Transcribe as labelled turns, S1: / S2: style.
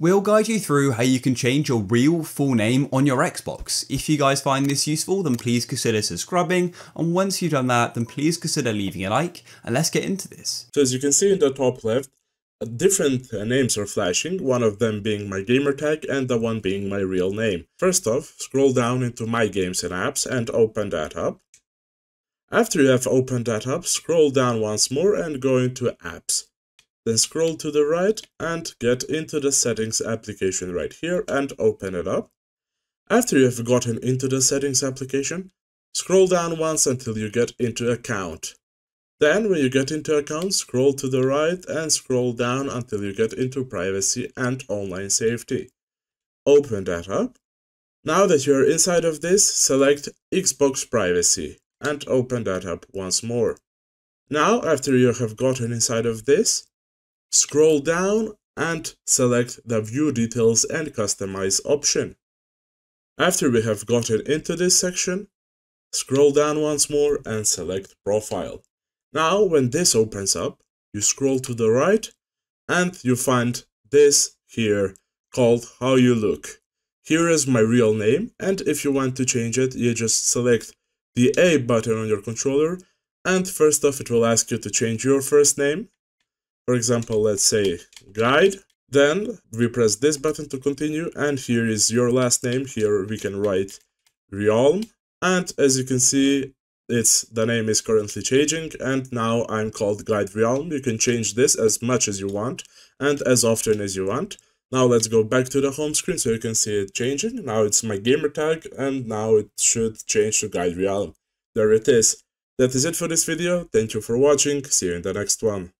S1: We'll guide you through how you can change your real full name on your Xbox. If you guys find this useful, then please consider subscribing, and once you've done that, then please consider leaving a like, and let's get into this.
S2: So as you can see in the top left, different uh, names are flashing, one of them being my gamertag and the one being my real name. First off, scroll down into My Games and Apps and open that up. After you have opened that up, scroll down once more and go into Apps. Then scroll to the right and get into the settings application right here and open it up. After you have gotten into the settings application, scroll down once until you get into account. Then when you get into account, scroll to the right and scroll down until you get into privacy and online safety. Open that up. Now that you are inside of this, select Xbox privacy and open that up once more. Now after you have gotten inside of this, Scroll down and select the View Details and Customize option. After we have gotten into this section, scroll down once more and select Profile. Now when this opens up, you scroll to the right and you find this here called How You Look. Here is my real name and if you want to change it, you just select the A button on your controller and first off it will ask you to change your first name for example, let's say guide. Then we press this button to continue and here is your last name. Here we can write Realm. And as you can see, it's the name is currently changing and now I'm called Guide Realm. You can change this as much as you want and as often as you want. Now let's go back to the home screen so you can see it changing. Now it's my gamer tag and now it should change to Guide Realm. There it is. That is it for this video. Thank you for watching. See you in the next one.